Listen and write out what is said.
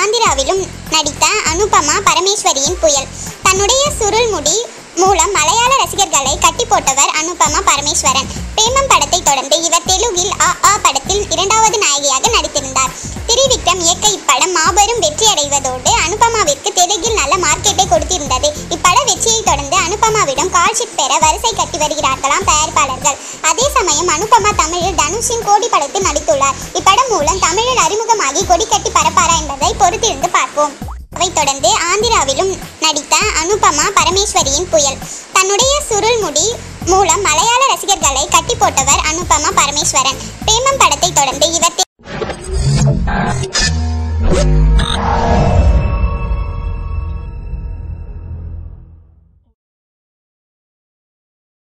ஆந்திராவிலும் நடித்த அனுபமா பரமேஸ்வரியின் புயல். தன்னுடைய சுருள் முடி மூலம் மலையாள ரசிகர்களை கட்டி போட்டவர் அனுபமா பரமேஸ்வரன். பிரேமம் படத்தை தொடர்ந்து இவர் தெலுங்கில் அ ஆ படத்தில் இரண்டாவது நாயகியாக நடித்திருந்தார். திரிவிக்ரம் இயக்க இப்படம் மாபெரும் வெற்றி அடைவதோடு அனுபமாவிற்கு தெலுங்கில் நல்ல மார்க்கெட்டை கொடுத்திருந்தது. இப்பட வெற்றியை தொடர்ந்து அனுபமாவிடம் ஸ்காலர்ஷிப் பெற வரிசை கட்டி வருகிறார்களாம் தயாரிப்பாளர்கள். அதே சமயம் அனுபமா தமிழில் தனுஷின் கோடி படத்தில் நடித்துள்ளார். இப்படம் மூலம் தமிழில் அறிமுகமாகி கொடிக்கட்டி பரப்பாரா என்பதை பொறுத்திருந்து பார்ப்போம். அதைத் தொடர்ந்து ஆந்திராவிலும் நடித்த அனுபமா பரமேஸ்வரியின் புயல். தன்னுடைய சுருள் முடி மூலம் மலையாள ரசிகர்களை கட்டி போட்டவர் அனுபமா பரமேஸ்வரன். பிரேமம் படத்தை தொடர்ந்து இவர்